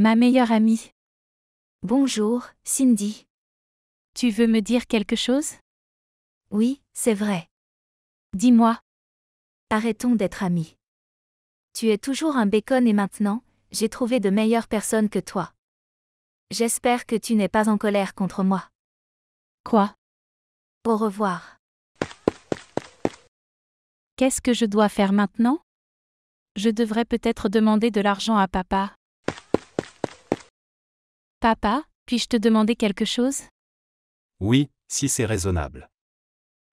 Ma meilleure amie. Bonjour, Cindy. Tu veux me dire quelque chose? Oui, c'est vrai. Dis-moi. Arrêtons d'être amis. Tu es toujours un bacon et maintenant, j'ai trouvé de meilleures personnes que toi. J'espère que tu n'es pas en colère contre moi. Quoi? Au revoir. Qu'est-ce que je dois faire maintenant? Je devrais peut-être demander de l'argent à papa. Papa, puis-je te demander quelque chose? Oui, si c'est raisonnable.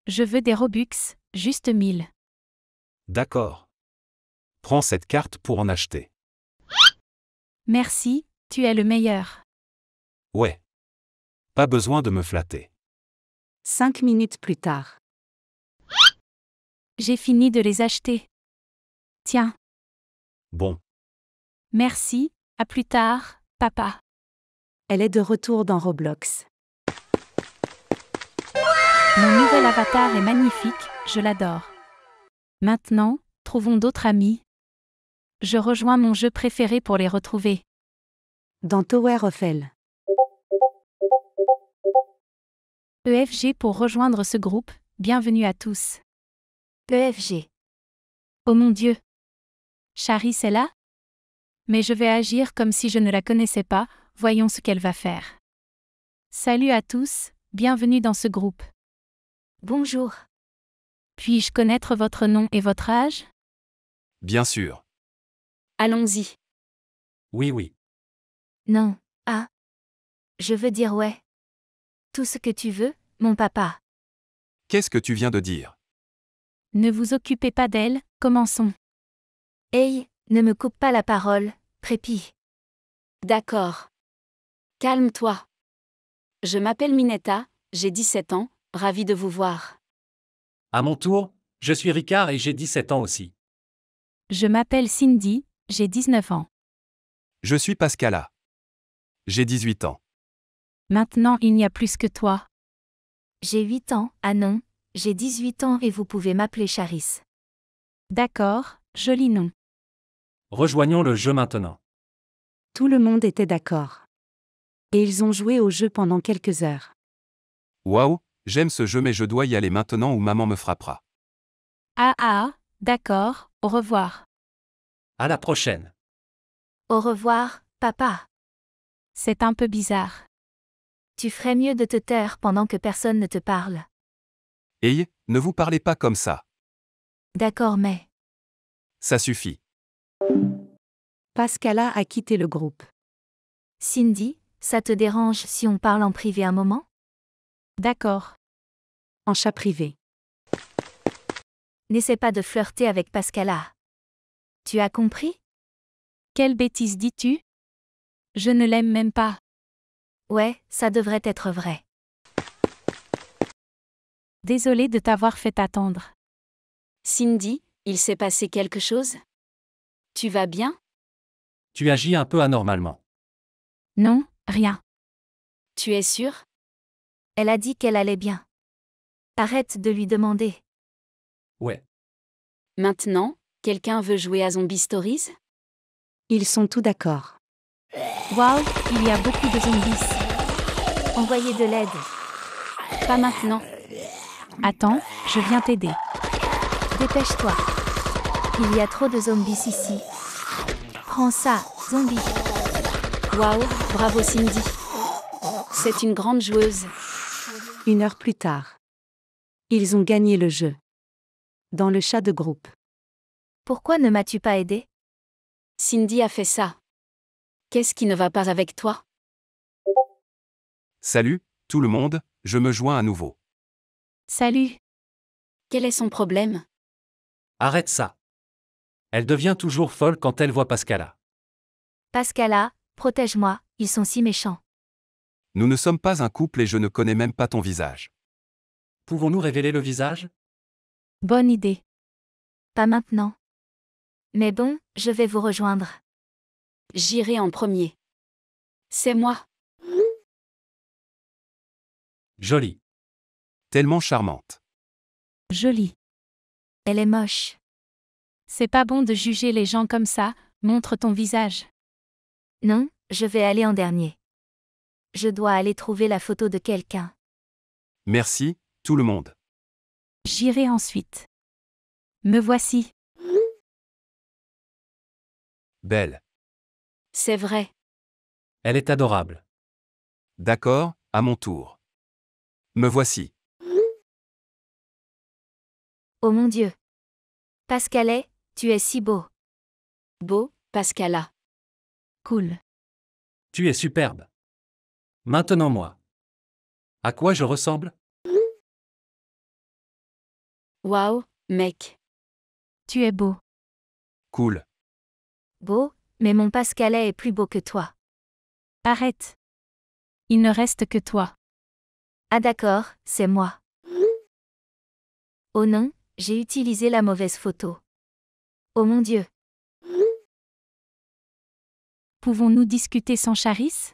Je veux des Robux, juste mille. D'accord. Prends cette carte pour en acheter. Merci, tu es le meilleur. Ouais. Pas besoin de me flatter. Cinq minutes plus tard. J'ai fini de les acheter. Tiens, Bon, merci, à plus tard, papa. Elle est de retour dans Roblox. Mon nouvel avatar est magnifique, je l'adore. Maintenant, trouvons d'autres amis. Je rejoins mon jeu préféré pour les retrouver. Dans Tower of Hell. EFG pour rejoindre ce groupe, bienvenue à tous. EFG. Oh mon Dieu. Charis est là Mais je vais agir comme si je ne la connaissais pas, voyons ce qu'elle va faire. Salut à tous, bienvenue dans ce groupe. Bonjour. Puis-je connaître votre nom et votre âge? Bien sûr. Allons-y. Oui, oui. Non. Ah. Je veux dire ouais. Tout ce que tu veux, mon papa. Qu'est-ce que tu viens de dire? Ne vous occupez pas d'elle, commençons. Hey, ne me coupe pas la parole, Prépi. D'accord. Calme-toi. Je m'appelle Minetta, j'ai 17 ans, ravi de vous voir. À mon tour, je suis Ricard et j'ai 17 ans aussi. Je m'appelle Cindy, j'ai 19 ans. Je suis Pascala. J'ai 18 ans. Maintenant il n'y a plus que toi. J'ai 8 ans, ah non, j'ai 18 ans et vous pouvez m'appeler Charis. D'accord, joli nom. Rejoignons le jeu maintenant. Tout le monde était d'accord. Et ils ont joué au jeu pendant quelques heures. Waouh, j'aime ce jeu mais je dois y aller maintenant ou maman me frappera. Ah ah, d'accord, au revoir. À la prochaine. Au revoir, papa. C'est un peu bizarre. Tu ferais mieux de te taire pendant que personne ne te parle. Hey, ne vous parlez pas comme ça. D'accord, mais. Ça suffit. Pascala a quitté le groupe. Cindy, ça te dérange si on parle en privé un moment? D'accord. En chat privé. N'essaie pas de flirter avec Pascala. Tu as compris? Quelle bêtise dis-tu? Je ne l'aime même pas. Ouais, ça devrait être vrai. Désolé de t'avoir fait attendre. Cindy, il s'est passé quelque chose? Tu vas bien? Tu agis un peu anormalement. Non, rien. Tu es sûr? Elle a dit qu'elle allait bien. Arrête de lui demander. Ouais. Maintenant, quelqu'un veut jouer à Zombie Stories? Ils sont tous d'accord. Waouh, il y a beaucoup de zombies. Envoyez de l'aide. Pas maintenant. Attends, je viens t'aider. Dépêche-toi. Il y a trop de zombies ici. Prends ça, zombie. Waouh, bravo Cindy. C'est une grande joueuse. Une heure plus tard. Ils ont gagné le jeu. Dans le chat de groupe. Pourquoi ne m'as-tu pas aidé? Cindy a fait ça. Qu'est-ce qui ne va pas avec toi? Salut, tout le monde, je me joins à nouveau. Salut. Quel est son problème? Arrête ça. Elle devient toujours folle quand elle voit Pascala. Pascala, protège-moi, ils sont si méchants. Nous ne sommes pas un couple et je ne connais même pas ton visage. Pouvons-nous révéler le visage? Bonne idée. Pas maintenant. Mais bon, je vais vous rejoindre. J'irai en premier. C'est moi. Joli. Tellement charmante. Joli. Elle est moche. C'est pas bon de juger les gens comme ça, montre ton visage. Non, Je vais aller en dernier. Je dois aller trouver la photo de quelqu'un. Merci, tout le monde. J'irai ensuite. Me voici. Belle. C'est vrai. Elle est adorable. D'accord, à mon tour. Me voici. Oh mon Dieu. Pascalet, tu es si beau. Beau, Pascala. Cool. Tu es superbe. Maintenant moi. À quoi je ressemble? Waouh, mec. Tu es beau. Cool. Beau, mais mon Pascalet est plus beau que toi. Arrête. Il ne reste que toi. Ah d'accord, c'est moi. Oh non, j'ai utilisé la mauvaise photo. Oh mon Dieu. Pouvons-nous discuter sans Charis?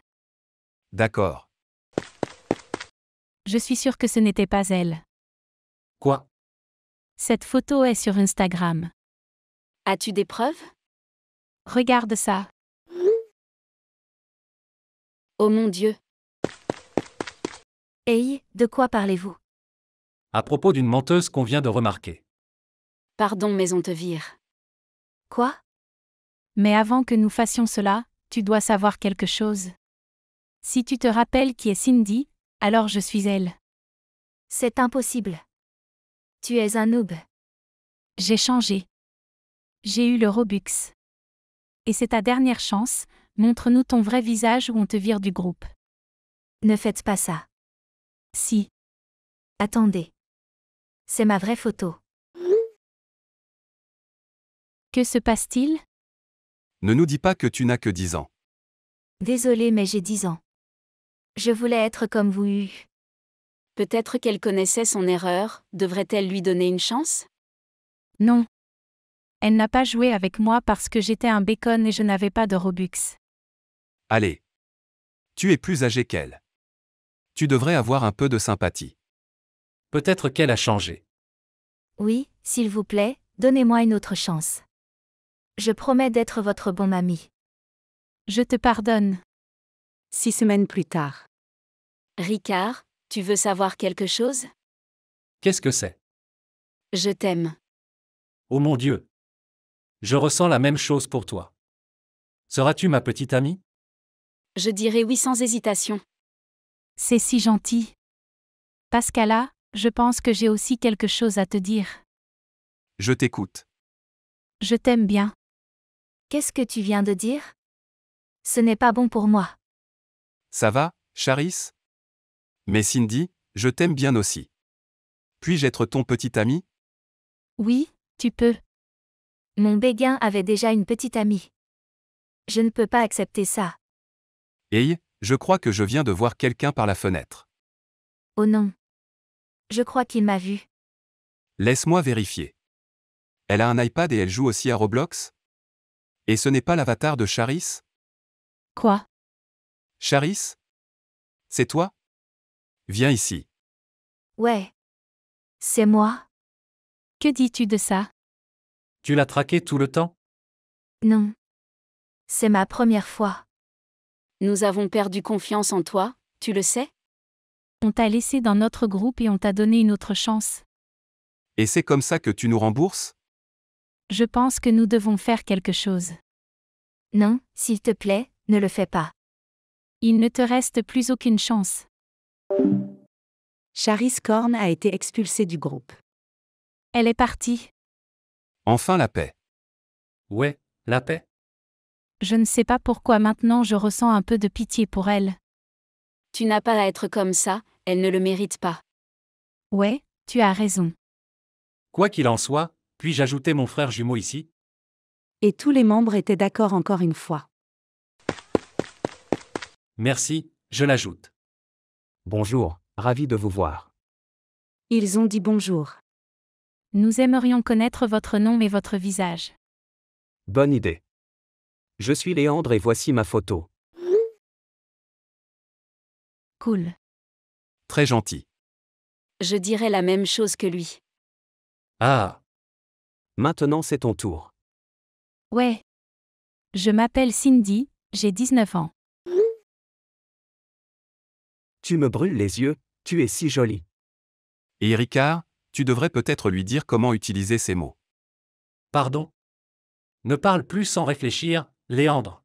D'accord. Je suis sûre que ce n'était pas elle. Quoi? Cette photo est sur Instagram. As-tu des preuves? Regarde ça. Oh mon Dieu. Hey, de quoi parlez-vous? À propos d'une menteuse qu'on vient de remarquer. Pardon, mais on te vire. Quoi? Mais avant que nous fassions cela, tu dois savoir quelque chose. Si tu te rappelles qui est Cindy, alors je suis elle. C'est impossible. Tu es un noob. J'ai changé. J'ai eu le Robux. Et c'est ta dernière chance, montre-nous ton vrai visage ou on te vire du groupe. Ne faites pas ça. Si. Attendez. C'est ma vraie photo. Que se passe-t-il? Ne nous dis pas que tu n'as que 10 ans. Désolé mais j'ai 10 ans. Je voulais être comme vous. Peut-être qu'elle connaissait son erreur, devrait-elle lui donner une chance? Non. Elle n'a pas joué avec moi parce que j'étais un bacon et je n'avais pas de Robux. Allez. Tu es plus âgé qu'elle. Tu devrais avoir un peu de sympathie. Peut-être qu'elle a changé. Oui, s'il vous plaît, donnez-moi une autre chance. Je promets d'être votre bon ami. Je te pardonne. Six semaines plus tard. Ricard, tu veux savoir quelque chose? Qu'est-ce que c'est? Je t'aime. Oh mon Dieu. Je ressens la même chose pour toi. Seras-tu ma petite amie? Je dirais oui sans hésitation. C'est si gentil. Pascala, je pense que j'ai aussi quelque chose à te dire. Je t'écoute. Je t'aime bien. Qu'est-ce que tu viens de dire? Ce n'est pas bon pour moi. Ça va, Charis? Mais Cindy, je t'aime bien aussi. Puis-je être ton petit ami? Oui, tu peux. Mon béguin avait déjà une petite amie. Je ne peux pas accepter ça. Hey, je crois que je viens de voir quelqu'un par la fenêtre. Oh non. Je crois qu'il m'a vu. Laisse-moi vérifier. Elle a un iPad et elle joue aussi à Roblox? Et ce n'est pas l'avatar de Charis? Quoi? Charis? C'est toi? Viens ici. Ouais. C'est moi Que dis-tu de ça? Tu l'as traqué tout le temps? Non. C'est ma première fois. Nous avons perdu confiance en toi, tu le sais? On t'a laissé dans notre groupe et on t'a donné une autre chance. Et c'est comme ça que tu nous rembourses? Je pense que nous devons faire quelque chose. Non, s'il te plaît, ne le fais pas. Il ne te reste plus aucune chance. Charis Korn a été expulsée du groupe. Elle est partie. Enfin la paix. Ouais, la paix. Je ne sais pas pourquoi maintenant je ressens un peu de pitié pour elle. Tu n'as pas à être comme ça, elle ne le mérite pas. Ouais, tu as raison. Quoi qu'il en soit, puis-je ajouter mon frère jumeau ici? Et tous les membres étaient d'accord encore une fois. Merci, je l'ajoute. Bonjour, ravi de vous voir. Ils ont dit bonjour. Nous aimerions connaître votre nom et votre visage. Bonne idée. Je suis Léandre et voici ma photo. Cool. Très gentil. Je dirais la même chose que lui. Ah, Maintenant c'est ton tour. Ouais. Je m'appelle Cindy, j'ai 19 ans. Tu me brûles les yeux, tu es si jolie. Et Ricard, tu devrais peut-être lui dire comment utiliser ces mots. Pardon Ne parle plus sans réfléchir, Léandre.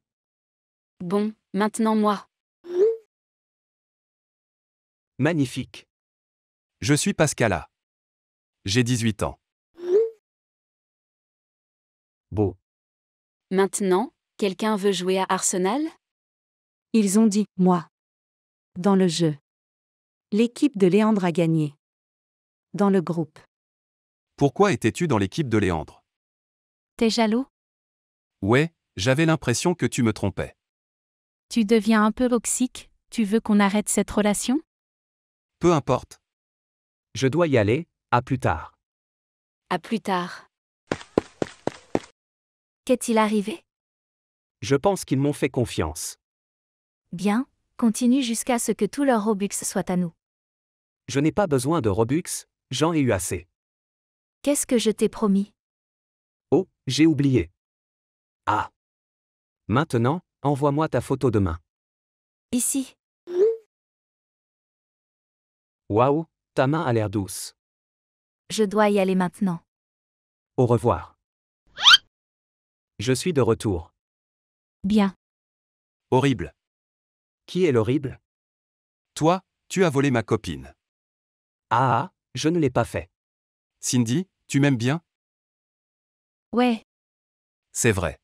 Bon, maintenant moi. Magnifique. Je suis Pascala. J'ai 18 ans. Beau. Maintenant, quelqu'un veut jouer à Arsenal? Ils ont dit moi. Dans le jeu. L'équipe de Léandre a gagné. Dans le groupe. Pourquoi étais-tu dans l'équipe de Léandre? T'es jaloux? Ouais, j'avais l'impression que tu me trompais. Tu deviens un peu toxique, tu veux qu'on arrête cette relation? Peu importe. Je dois y aller, à plus tard. À plus tard. Qu'est-il arrivé? Je pense qu'ils m'ont fait confiance. Bien, continue jusqu'à ce que tout leur Robux soit à nous. Je n'ai pas besoin de Robux, j'en ai eu assez. Qu'est-ce que je t'ai promis? Oh, j'ai oublié. Ah. Maintenant, envoie-moi ta photo demain. Ici. Waouh, ta main a l'air douce. Je dois y aller maintenant. Au revoir. Je suis de retour. Bien. Horrible. Qui est l'horrible? Toi, tu as volé ma copine. Ah ah, je ne l'ai pas fait. Cindy, tu m'aimes bien? Ouais, C'est vrai.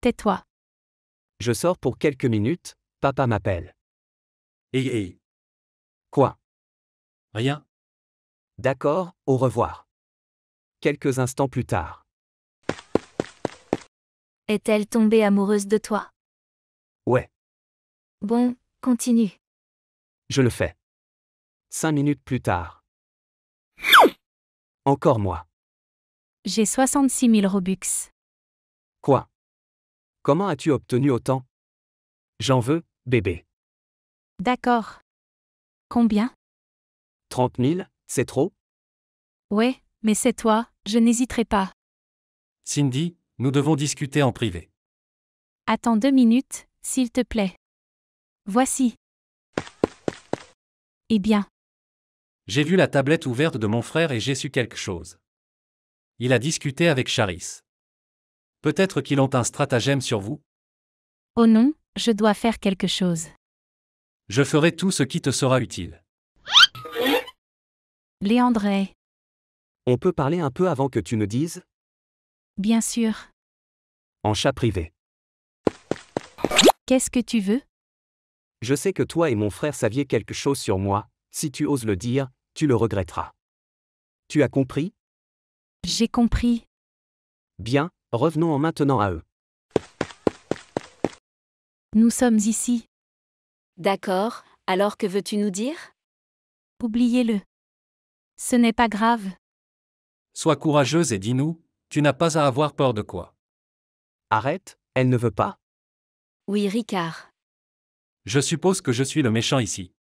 tais-toi. Je sors pour quelques minutes, papa m'appelle. Et, et, Quoi? Rien. D'accord, au revoir. Quelques instants plus tard. Est-elle tombée amoureuse de toi? Ouais, Bon, continue. je le fais. Cinq minutes plus tard. Encore moi. J'ai 66 000 Robux. Quoi? Comment as-tu obtenu autant? J'en veux, bébé. D'accord. Combien? 30 000, c'est trop? Ouais, mais c'est toi, je n'hésiterai pas. Cindy, nous devons discuter en privé. Attends deux minutes, s'il te plaît. Voici. Eh bien, J'ai vu la tablette ouverte de mon frère et j'ai su quelque chose. Il a discuté avec Charis. Peut-être qu'ils ont un stratagème sur vous? Oh non, je dois faire quelque chose. Je ferai tout ce qui te sera utile. Léandre On peut parler un peu avant que tu ne dises? Bien sûr. En chat privé. Qu'est-ce que tu veux? Je sais que toi et mon frère saviez quelque chose sur moi, si tu oses le dire, tu le regretteras. Tu as compris? J'ai compris. Bien, revenons en maintenant à eux. Nous sommes ici. D'accord, alors que veux-tu nous dire? Oubliez-le. Ce n'est pas grave. Sois courageuse et dis-nous, tu n'as pas à avoir peur de quoi. Arrête, elle ne veut pas Oui, Ricard. Je suppose que je suis le méchant ici.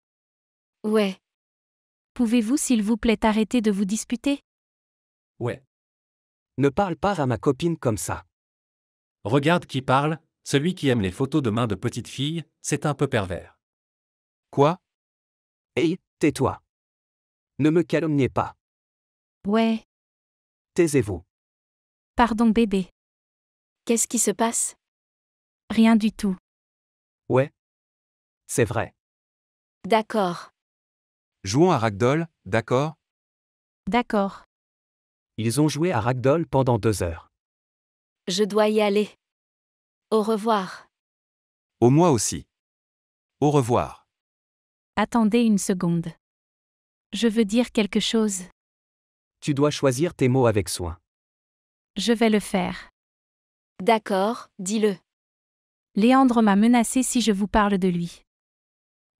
Ouais. Pouvez-vous s'il vous plaît arrêter de vous disputer? Ouais. Ne parle pas à ma copine comme ça. Regarde qui parle, celui qui aime les photos de mains de petites filles, c'est un peu pervers. Quoi? Hey, tais-toi. Ne me calomniez pas. Ouais, Taisez-vous. Pardon bébé. Qu'est-ce qui se passe? Rien du tout. Ouais. C'est vrai. D'accord. Jouons à Ragdoll, d'accord? D'accord. Ils ont joué à Ragdoll pendant deux heures. Je dois y aller. Au revoir. Au moi aussi. Au revoir. Attendez une seconde. Je veux dire quelque chose. Tu dois choisir tes mots avec soin. Je vais le faire. D'accord, dis-le. Léandre m'a menacé si je vous parle de lui.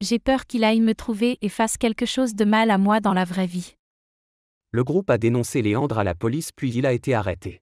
J'ai peur qu'il aille me trouver et fasse quelque chose de mal à moi dans la vraie vie. Le groupe a dénoncé Léandre à la police puis il a été arrêté.